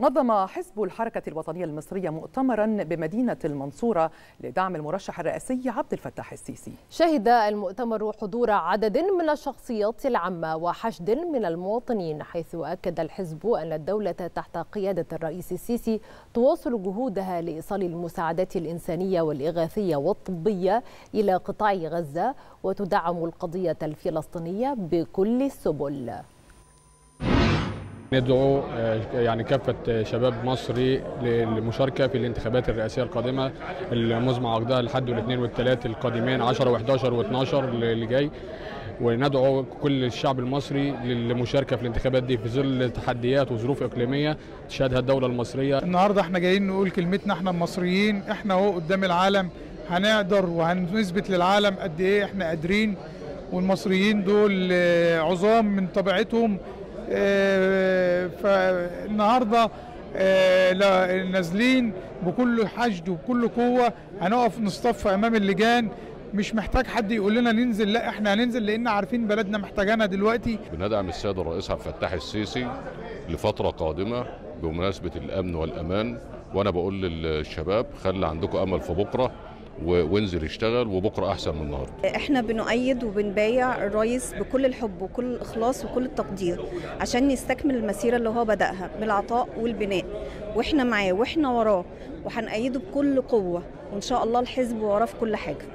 نظم حزب الحركة الوطنية المصرية مؤتمرا بمدينة المنصورة لدعم المرشح الرئاسي عبد الفتاح السيسي. شهد المؤتمر حضور عدد من الشخصيات العامة وحشد من المواطنين حيث أكد الحزب أن الدولة تحت قيادة الرئيس السيسي تواصل جهودها لإيصال المساعدات الإنسانية والإغاثية والطبية إلى قطاع غزة وتدعم القضية الفلسطينية بكل السبل. ندعو يعني كافة شباب مصري للمشاركة في الانتخابات الرئاسية القادمة المزمع عقدها لحد الاثنين والثلاث القادمين 10 و11 و12 اللي جاي. وندعو كل الشعب المصري للمشاركة في الانتخابات دي في ظل تحديات وظروف إقليمية تشهدها الدولة المصرية. النهاردة إحنا جايين نقول كلمتنا إحنا المصريين إحنا اهو قدام العالم هنقدر وهنثبت للعالم قد إيه إحنا قادرين. والمصريين دول عظام من طبيعتهم فالنهارده نازلين بكل حشد وبكل قوة هنقف نصطف أمام اللجان. مش محتاج حد يقول لنا ننزل لا إحنا هننزل لأن عارفين بلدنا محتاجانا دلوقتي. بندعم السيد الرئيس عبد الفتاح السيسي لفترة قادمة بمناسبة الأمن والأمان. وأنا بقول للشباب خلي عندكم أمل في بكرة. وانزل اشتغل وبكرة أحسن من النهارده. إحنا بنؤيد وبنبايع الرئيس بكل الحب وكل الإخلاص وكل التقدير عشان يستكمل المسيرة اللي هو بدأها بالعطاء والبناء وإحنا معاه وإحنا وراه وهنأيده بكل قوة وإن شاء الله الحزب وراه في كل حاجة.